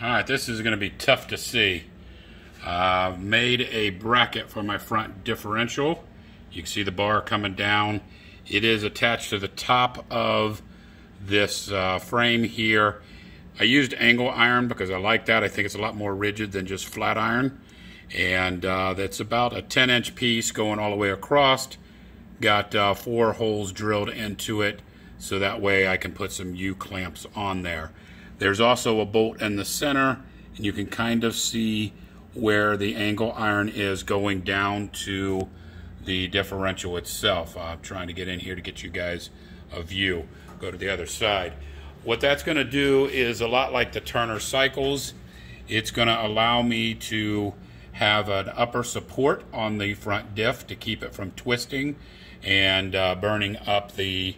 All right, this is going to be tough to see. Uh, made a bracket for my front differential. You can see the bar coming down. It is attached to the top of this uh, frame here. I used angle iron because I like that. I think it's a lot more rigid than just flat iron. And uh, that's about a 10 inch piece going all the way across. Got uh, four holes drilled into it so that way I can put some U-clamps on there. There's also a bolt in the center and you can kind of see where the angle iron is going down to the differential itself. I'm trying to get in here to get you guys a view. Go to the other side. What that's going to do is a lot like the Turner Cycles. It's going to allow me to have an upper support on the front diff to keep it from twisting and uh, burning up the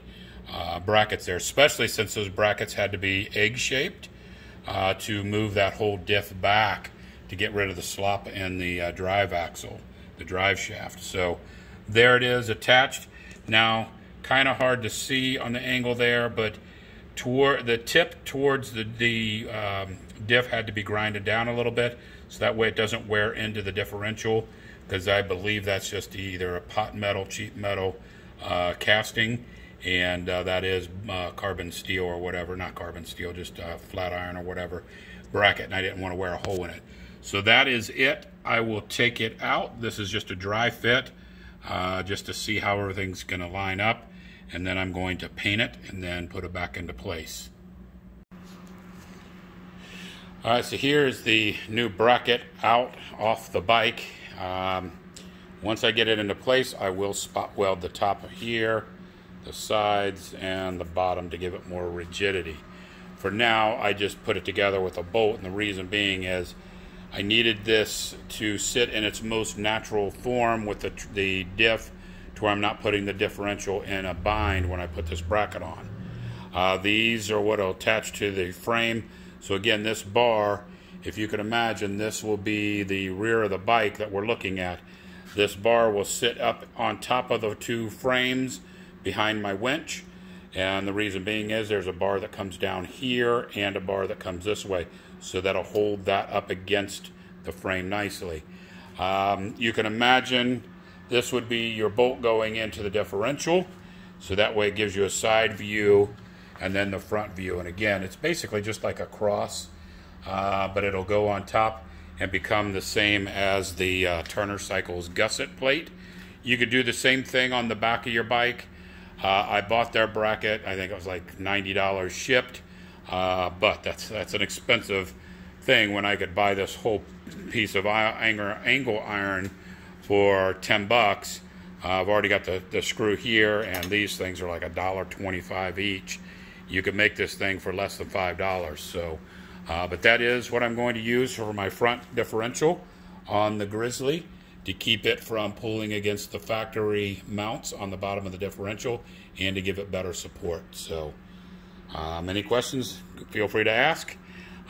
uh, brackets there, especially since those brackets had to be egg-shaped uh, to move that whole diff back to get rid of the slop in the uh, drive axle, the drive shaft. So there it is attached. Now, kind of hard to see on the angle there, but toward the tip towards the, the um, diff had to be grinded down a little bit so that way it doesn't wear into the differential because I believe that's just either a pot metal, cheap metal uh, casting and uh, that is uh, carbon steel or whatever, not carbon steel, just uh, flat iron or whatever bracket, and I didn't want to wear a hole in it. So that is it. I will take it out. This is just a dry fit, uh, just to see how everything's going to line up, and then I'm going to paint it and then put it back into place. All right, so here's the new bracket out off the bike. Um, once I get it into place, I will spot weld the top here the sides and the bottom to give it more rigidity. For now, I just put it together with a bolt, and the reason being is I needed this to sit in its most natural form with the, the diff to where I'm not putting the differential in a bind when I put this bracket on. Uh, these are what will attach to the frame. So again, this bar, if you can imagine, this will be the rear of the bike that we're looking at. This bar will sit up on top of the two frames behind my winch. And the reason being is there's a bar that comes down here and a bar that comes this way. So that'll hold that up against the frame nicely. Um, you can imagine this would be your bolt going into the differential. So that way it gives you a side view and then the front view. And again, it's basically just like a cross, uh, but it'll go on top and become the same as the uh, Turner Cycles gusset plate. You could do the same thing on the back of your bike. Uh, I bought their bracket. I think it was like ninety dollars shipped, uh, but that's that's an expensive thing when I could buy this whole piece of angle iron for ten bucks. Uh, I've already got the, the screw here, and these things are like a dollar twenty-five each. You could make this thing for less than five dollars. So, uh, but that is what I'm going to use for my front differential on the Grizzly to keep it from pulling against the factory mounts on the bottom of the differential and to give it better support. So um, any questions, feel free to ask.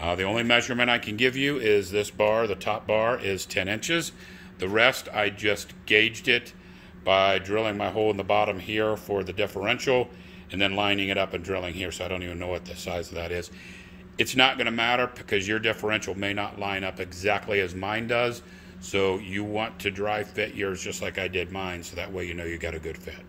Uh, the only measurement I can give you is this bar, the top bar is 10 inches. The rest I just gauged it by drilling my hole in the bottom here for the differential and then lining it up and drilling here so I don't even know what the size of that is. It's not going to matter because your differential may not line up exactly as mine does. So you want to dry fit yours just like I did mine, so that way you know you got a good fit.